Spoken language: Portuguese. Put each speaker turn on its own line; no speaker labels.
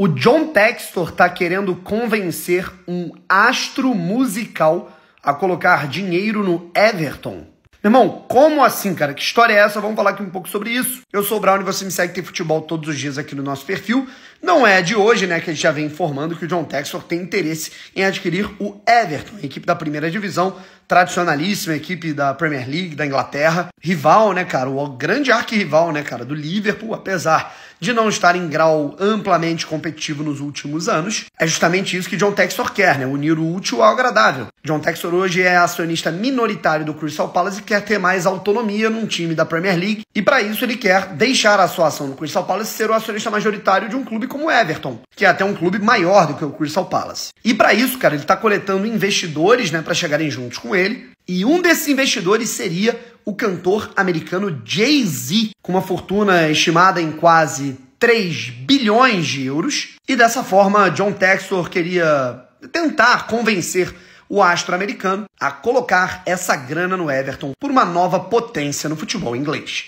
O John Textor tá querendo convencer um astro musical a colocar dinheiro no Everton. Irmão, como assim, cara? Que história é essa? Vamos falar aqui um pouco sobre isso. Eu sou o Brown e você me segue Tem Futebol todos os dias aqui no nosso perfil. Não é de hoje, né, que a gente já vem informando que o John Textor tem interesse em adquirir o Everton, equipe da primeira divisão, tradicionalíssima equipe da Premier League da Inglaterra, rival, né, cara, o grande arquirrival, né, cara, do Liverpool, apesar de não estar em grau amplamente competitivo nos últimos anos. É justamente isso que John Textor quer, né? Unir o útil ao agradável. John Textor hoje é acionista minoritário do Crystal Palace quer ter mais autonomia num time da Premier League. E para isso ele quer deixar a sua ação no Crystal Palace ser o acionista majoritário de um clube como o Everton, que é até um clube maior do que o Crystal Palace. E para isso, cara, ele está coletando investidores, né, para chegarem juntos com ele. E um desses investidores seria o cantor americano Jay-Z, com uma fortuna estimada em quase 3 bilhões de euros. E dessa forma, John Textor queria tentar convencer o astro americano a colocar essa grana no Everton por uma nova potência no futebol inglês.